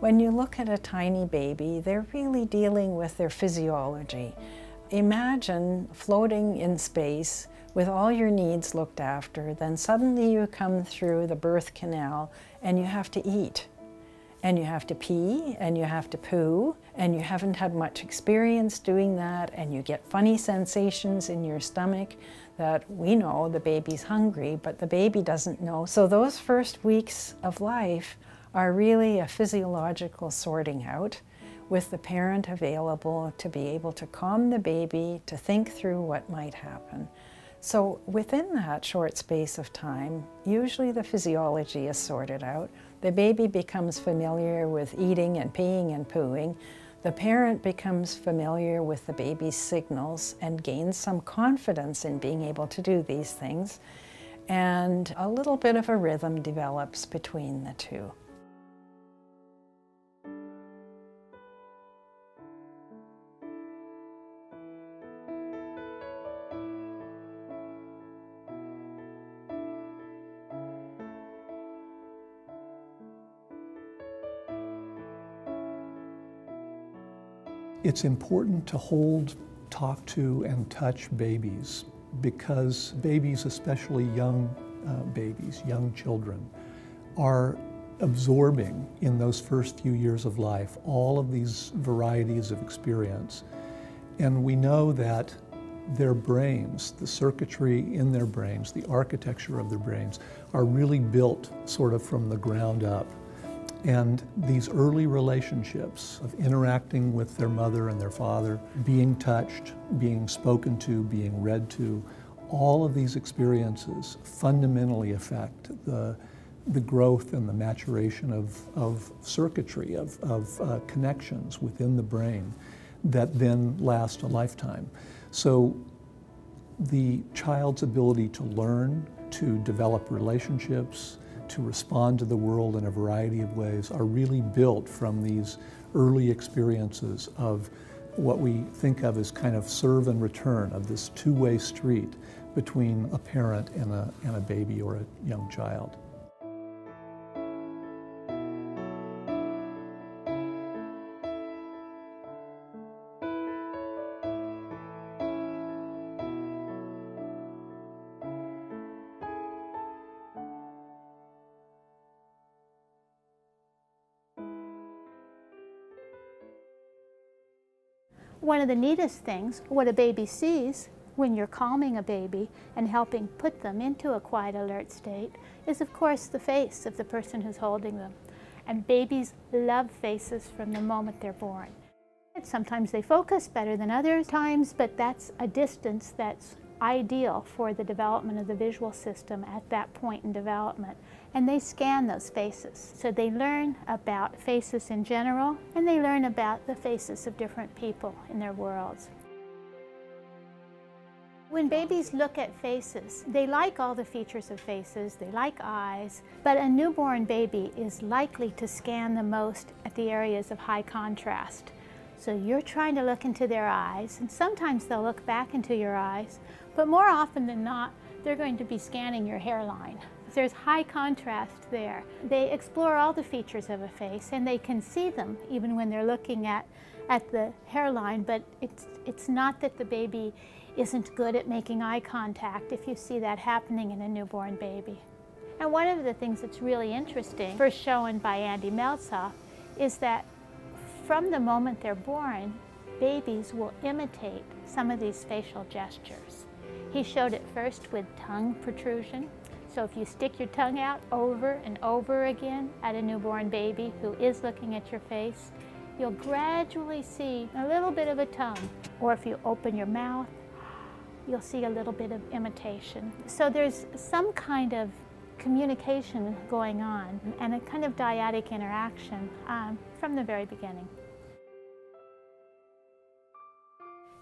When you look at a tiny baby, they're really dealing with their physiology. Imagine floating in space with all your needs looked after, then suddenly you come through the birth canal and you have to eat. And you have to pee, and you have to poo, and you haven't had much experience doing that, and you get funny sensations in your stomach that we know the baby's hungry, but the baby doesn't know. So those first weeks of life are really a physiological sorting out with the parent available to be able to calm the baby, to think through what might happen. So within that short space of time, usually the physiology is sorted out. The baby becomes familiar with eating and peeing and pooing. The parent becomes familiar with the baby's signals and gains some confidence in being able to do these things. And a little bit of a rhythm develops between the two. It's important to hold, talk to, and touch babies because babies, especially young uh, babies, young children, are absorbing in those first few years of life all of these varieties of experience. And we know that their brains, the circuitry in their brains, the architecture of their brains, are really built sort of from the ground up. And these early relationships of interacting with their mother and their father, being touched, being spoken to, being read to, all of these experiences fundamentally affect the, the growth and the maturation of, of circuitry, of, of uh, connections within the brain that then last a lifetime. So the child's ability to learn, to develop relationships, to respond to the world in a variety of ways are really built from these early experiences of what we think of as kind of serve and return of this two-way street between a parent and a, and a baby or a young child. Of the neatest things, what a baby sees when you're calming a baby and helping put them into a quiet alert state is of course the face of the person who's holding them. And babies love faces from the moment they're born. Sometimes they focus better than other times, but that's a distance that's ideal for the development of the visual system at that point in development. And they scan those faces. So they learn about faces in general, and they learn about the faces of different people in their worlds. When babies look at faces, they like all the features of faces, they like eyes, but a newborn baby is likely to scan the most at the areas of high contrast. So you're trying to look into their eyes, and sometimes they'll look back into your eyes, but more often than not, they're going to be scanning your hairline. There's high contrast there. They explore all the features of a face and they can see them even when they're looking at, at the hairline, but it's, it's not that the baby isn't good at making eye contact if you see that happening in a newborn baby. And one of the things that's really interesting, first shown by Andy Meltzoff, is that from the moment they're born, babies will imitate some of these facial gestures. He showed it first with tongue protrusion. So if you stick your tongue out over and over again at a newborn baby who is looking at your face, you'll gradually see a little bit of a tongue. Or if you open your mouth, you'll see a little bit of imitation. So there's some kind of communication going on and a kind of dyadic interaction um, from the very beginning.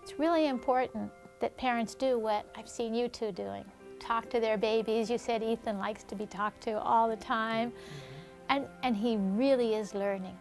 It's really important that parents do what I've seen you two doing. Talk to their babies. You said Ethan likes to be talked to all the time. Mm-hmm. And, and he really is learning.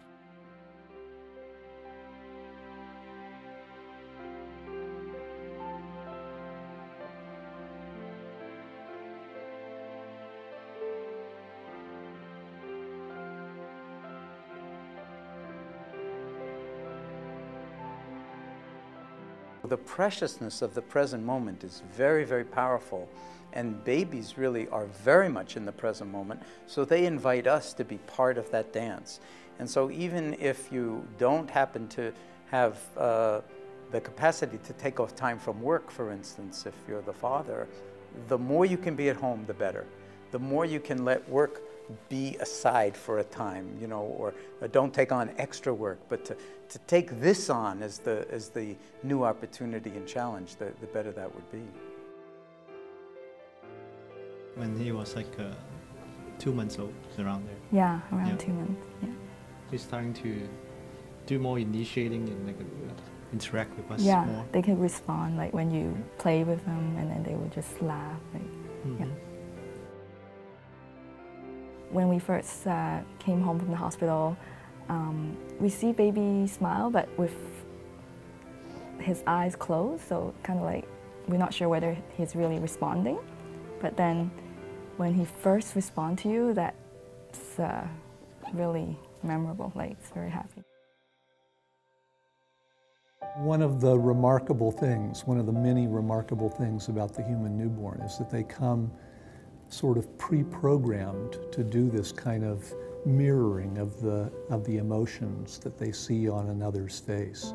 Preciousness of the present moment is very, very powerful. And babies really are very much in the present moment, so they invite us to be part of that dance. And so even if you don't happen to have uh, the capacity to take off time from work, for instance, if you're the father, the more you can be at home, the better. The more you can let work be aside for a time, you know, or, or don't take on extra work, but to, to take this on as the, as the new opportunity and challenge, the, the better that would be. When he was like uh, two months old, around there. Yeah, around Yeah. two months. Yeah. He's starting to do more initiating and like uh, interact with us yeah, more. they can respond like when you play with them, and then they will just laugh. Like, yeah. Mhm. When we first uh, came home from the hospital, um, we see baby smile, but with his eyes closed, so kind of like we're not sure whether he's really responding. But then when he first responds to you, that's uh, really memorable. Like it's very happy. One of the remarkable things, one of the many remarkable things about the human newborn is that they come sort of pre-programmed to do this kind of mirroring of the, of the emotions that they see on another's face.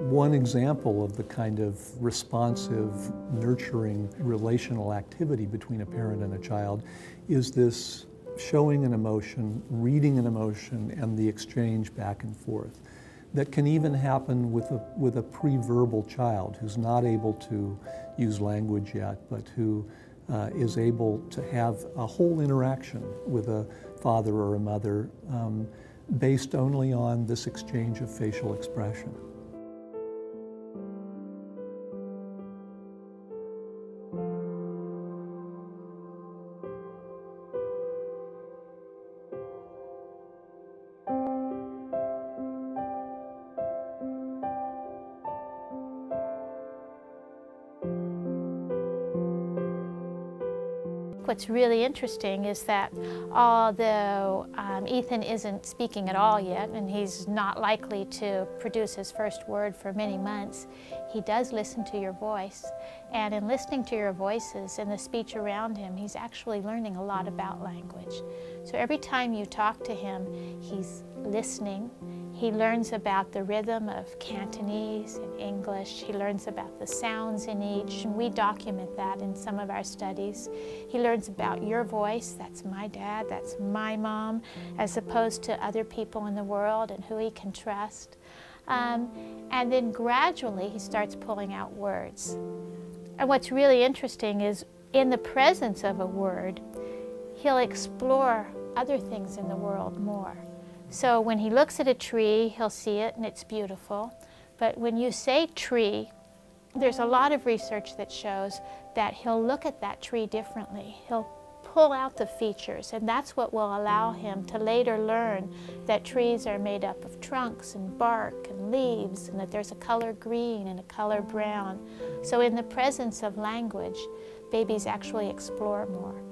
One example of the kind of responsive, nurturing relational activity between a parent and a child is this showing an emotion, reading an emotion, and the exchange back and forth that can even happen with a, with a pre-verbal child who's not able to use language yet, but who uh, is able to have a whole interaction with a father or a mother um, based only on this exchange of facial expression. What's really interesting is that although um, Ethan isn't speaking at all yet, and he's not likely to produce his first word for many months, he does listen to your voice. And in listening to your voices and the speech around him, he's actually learning a lot about language. So every time you talk to him, he's listening. He learns about the rhythm of Cantonese and English. He learns about the sounds in each, and we document that in some of our studies. He learns about your voice, that's my dad, that's my mom, as opposed to other people in the world and who he can trust. Um, and then gradually he starts pulling out words. And what's really interesting is in the presence of a word, he'll explore other things in the world more. So when he looks at a tree, he'll see it and it's beautiful. But when you say tree, there's a lot of research that shows that he'll look at that tree differently. He'll pull out the features, and that's what will allow him to later learn that trees are made up of trunks and bark and leaves, and that there's a color green and a color brown. So in the presence of language, babies actually explore more.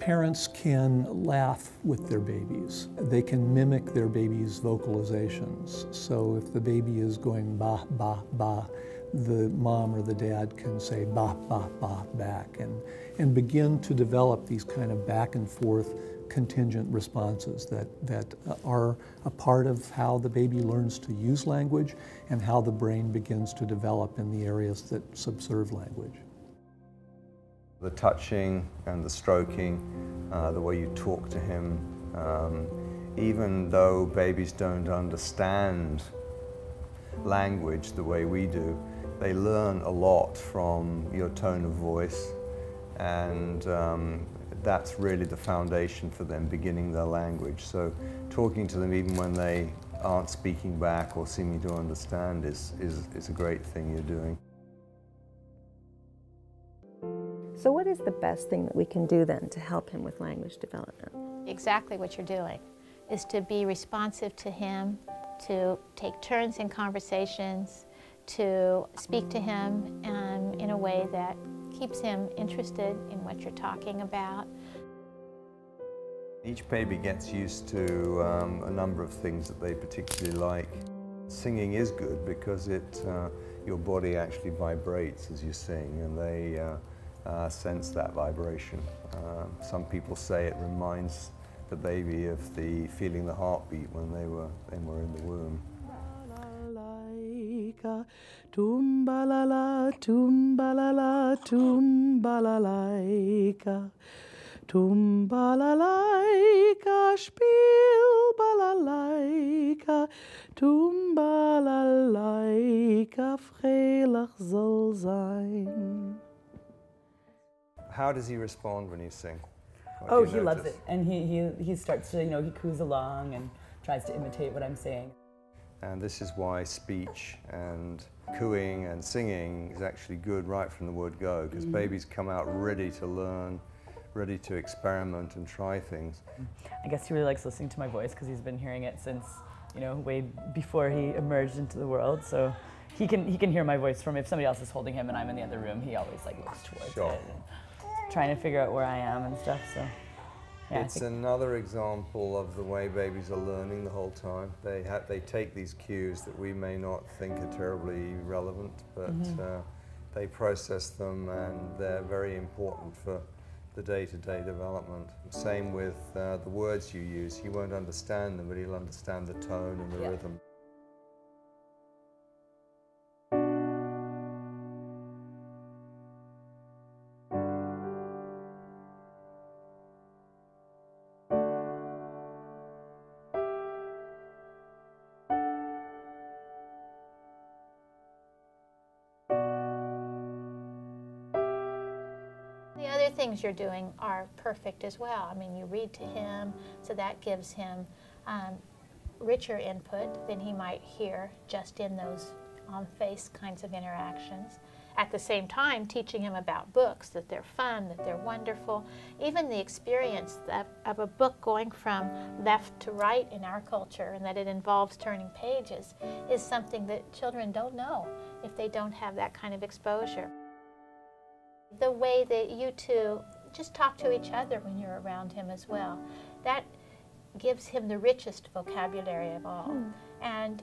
Parents can laugh with their babies. They can mimic their baby's vocalizations. So if the baby is going ba, ba, ba, the mom or the dad can say ba, ba, ba back and, and begin to develop these kind of back and forth contingent responses that, that uh, are a part of how the baby learns to use language and how the brain begins to develop in the areas that subserve language. The touching and the stroking, uh, the way you talk to him, um, even though babies don't understand language the way we do, they learn a lot from your tone of voice and um, that's really the foundation for them beginning their language. So talking to them even when they aren't speaking back or seeming to understand is, is, is a great thing you're doing. What's the best thing that we can do then to help him with language development? Exactly what you're doing is to be responsive to him, to take turns in conversations, to speak to him um, in a way that keeps him interested in what you're talking about. Each baby gets used to um, a number of things that they particularly like. Singing is good because it, uh, your body actually vibrates as you sing and they uh, uh, sense that vibration. Um, some people say it reminds the baby of the feeling the heartbeat when they were, they were in the womb. Tumbalala, tumbalala, tumbalalaika. Tumbalalaika, spielbalalaika. Tumbalalaika, vredig zal zijn. How does he respond when you sing? What Oh, you he loves it, and he, he he starts to you know he coos along and tries to imitate what I'm saying. And this is why speech and cooing and singing is actually good right from the word go, because Mhm. babies come out ready to learn, ready to experiment and try things. I guess he really likes listening to my voice because he's been hearing it since you know way before he emerged into the world. So he can he can hear my voice from if somebody else is holding him and I'm in the other room. He always like looks towards Sure. it, and trying to figure out where I am and stuff. So yeah, it's another example of the way babies are learning the whole time. They ha- they take these cues that we may not think are terribly relevant, but Mhm. uh, they process them and they're very important for the day-to-day development. Same with uh, the words you use. He won't understand them, but he'll understand the tone and the Yeah. rhythm. Things you're doing are perfect as well. I mean, you read to him, so that gives him um, richer input than he might hear just in those on-face kinds of interactions. At the same time, teaching him about books, that they're fun, that they're wonderful. Even the experience of, of a book going from left to right in our culture and that it involves turning pages is something that children don't know if they don't have that kind of exposure. The way that you two just talk to each other when you're around him as well, that gives him the richest vocabulary of all. Hmm. And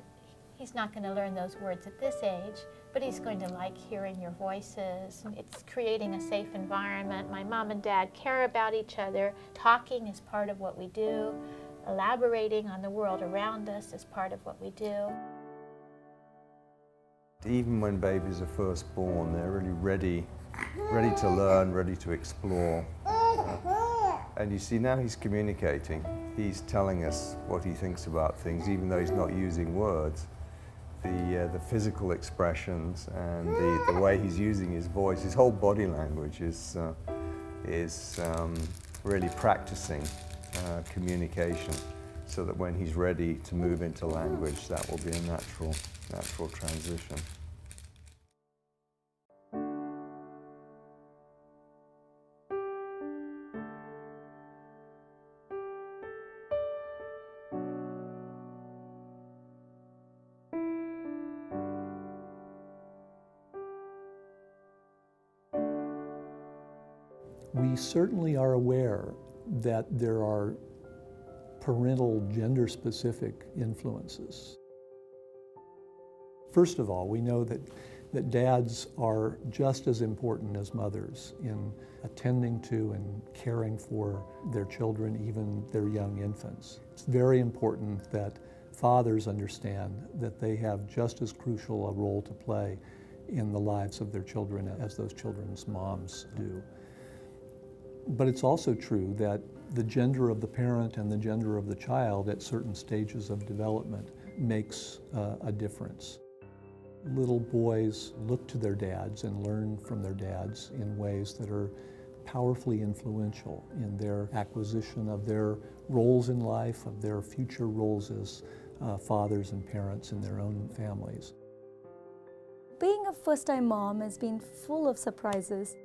he's not going to learn those words at this age, but he's going to like hearing your voices. It's creating a safe environment. My mom and dad care about each other. Talking is part of what we do. Elaborating on the world around us is part of what we do. Even when babies are first born, they're really ready, ready to learn, ready to explore. And you see, now he's communicating. He's telling us what he thinks about things, even though he's not using words. The, uh, the physical expressions and the, the way he's using his voice, his whole body language is, uh, is um, really practicing uh, communication so that when he's ready to move into language, that will be a natural, natural transition. Certainly are aware that there are parental gender specific influences. First of all, we know that, that dads are just as important as mothers in attending to and caring for their children, even their young infants. It's very important that fathers understand that they have just as crucial a role to play in the lives of their children as those children's moms do. But it's also true that the gender of the parent and the gender of the child at certain stages of development makes uh, a difference. Little boys look to their dads and learn from their dads in ways that are powerfully influential in their acquisition of their roles in life, of their future roles as uh, fathers and parents in their own families. Being a first time mom has been full of surprises.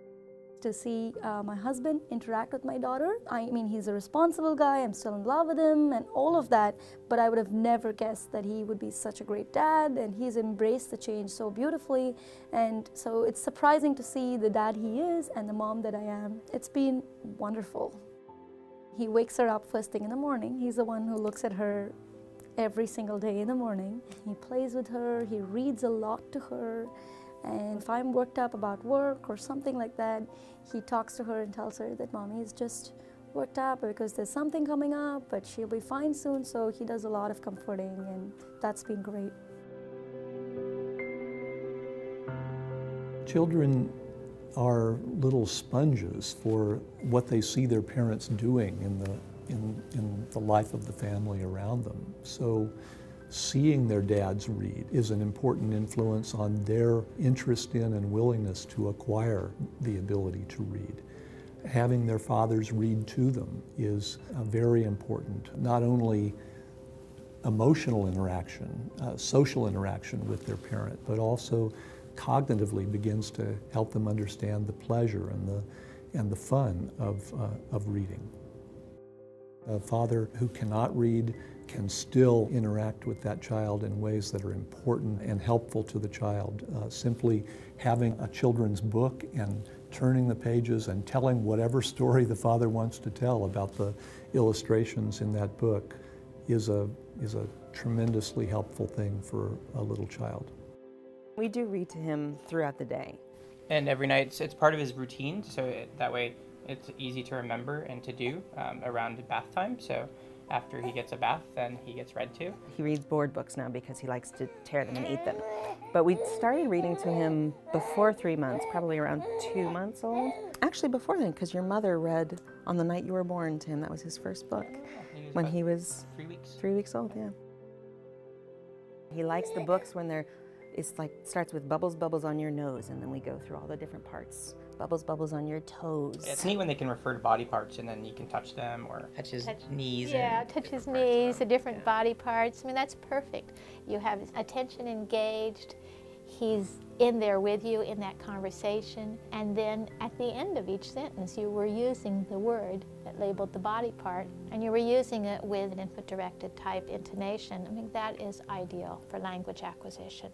To see uh, my husband interact with my daughter. I mean, he's a responsible guy, I'm still in love with him, and all of that, but I would have never guessed that he would be such a great dad, and he's embraced the change so beautifully. And so it's surprising to see the dad he is and the mom that I am. It's been wonderful. He wakes her up first thing in the morning. He's the one who looks at her every single day in the morning. He plays with her, he reads a lot to her, and if I'm worked up about work or something like that, he talks to her and tells her that mommy is just worked up because there's something coming up, but she'll be fine soon. So he does a lot of comforting, and that's been great. Children are little sponges for what they see their parents doing in the, in, in the life of the family around them. So seeing their dads read is an important influence on their interest in and willingness to acquire the ability to read. Having their fathers read to them is very important, not only emotional interaction, uh, social interaction with their parent, but also cognitively begins to help them understand the pleasure and the, and the fun of, uh, of reading. A father who cannot read can still interact with that child in ways that are important and helpful to the child. Uh, simply having a children's book and turning the pages and telling whatever story the father wants to tell about the illustrations in that book is a, is a tremendously helpful thing for a little child. We do read to him throughout the day. And every night, it's, it's part of his routine, so it, that way it's easy to remember and to do um, around bath time. So after he gets a bath, then he gets read to. He reads board books now because he likes to tear them and eat them. But we started reading to him before three months, probably around two months old. Actually, before then, because your mother read on the night you were born to him. That was his first book He when he was three weeks. three weeks old. Yeah. He likes the books when they're. It's like starts with bubbles, bubbles on your nose, and then we go through all the different parts. Bubbles, bubbles on your toes. It's neat when they can refer to body parts and then you can touch them or touch his knees. Yeah, and touch his knees, the different body parts. I mean, that's perfect. You have his attention engaged. He's in there with you in that conversation. And then at the end of each sentence, you were using the word that labeled the body part, and you were using it with an input directed type intonation. I mean, that is ideal for language acquisition.